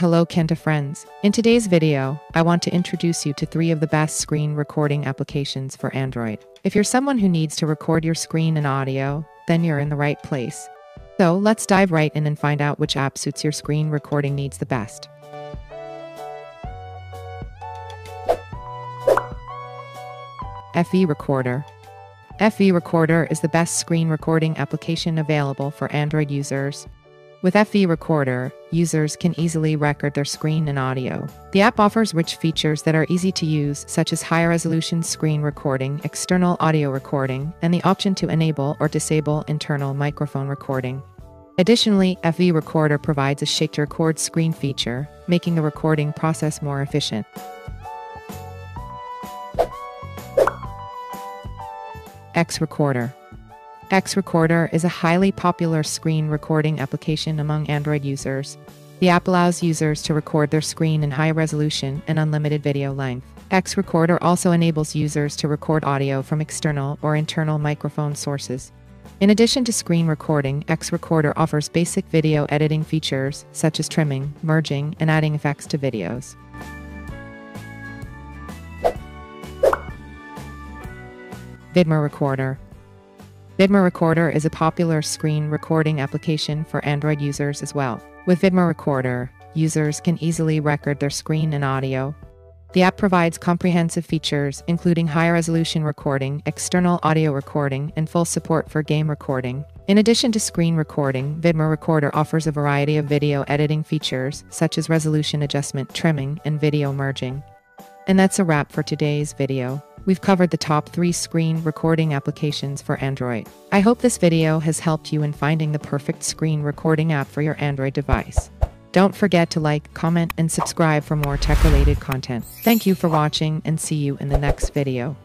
Hello Kenta friends. In today's video, I want to introduce you to three of the best screen recording applications for Android. If you're someone who needs to record your screen and audio, then you're in the right place. So let's dive right in and find out which app suits your screen recording needs the best. FV Recorder FV Recorder is the best screen recording application available for Android users. With FV Recorder, users can easily record their screen and audio. The app offers rich features that are easy to use, such as high resolution screen recording, external audio recording, and the option to enable or disable internal microphone recording. Additionally, FV Recorder provides a shake to record screen feature, making the recording process more efficient. X Recorder X Recorder is a highly popular screen recording application among Android users. The app allows users to record their screen in high resolution and unlimited video length. X Recorder also enables users to record audio from external or internal microphone sources. In addition to screen recording, X Recorder offers basic video editing features such as trimming, merging, and adding effects to videos. Vidma Recorder Vidma Recorder is a popular screen recording application for Android users as well. With Vidma Recorder, users can easily record their screen and audio. The app provides comprehensive features, including high resolution recording, external audio recording, and full support for game recording. In addition to screen recording, Vidma Recorder offers a variety of video editing features, such as resolution adjustment, trimming, and video merging. And that's a wrap for today's video. We've covered the top three screen recording applications for Android. I hope this video has helped you in finding the perfect screen recording app for your Android device. Don't forget to like, comment, and subscribe for more tech-related content. Thank you for watching and see you in the next video.